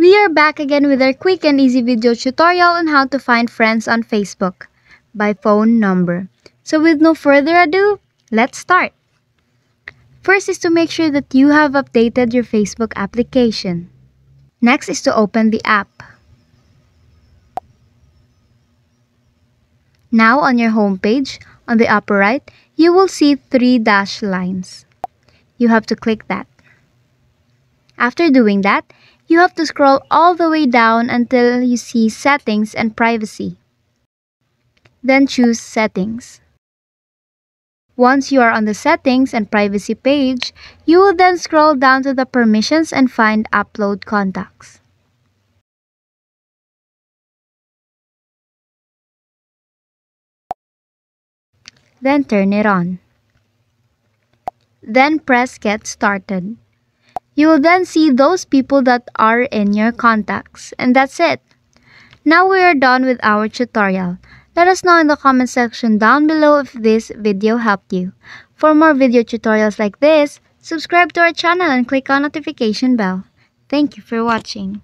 We are back again with our quick and easy video tutorial on how to find friends on Facebook by phone number. So with no further ado, let's start. First is to make sure that you have updated your Facebook application. Next is to open the app. Now on your home page, on the upper right, you will see three dash lines. You have to click that. After doing that, you have to scroll all the way down until you see Settings and Privacy. Then choose Settings. Once you are on the Settings and Privacy page, you will then scroll down to the Permissions and find Upload Contacts. Then turn it on. Then press Get Started. You will then see those people that are in your contacts. And that's it. Now we are done with our tutorial. Let us know in the comment section down below if this video helped you. For more video tutorials like this, subscribe to our channel and click on notification bell. Thank you for watching.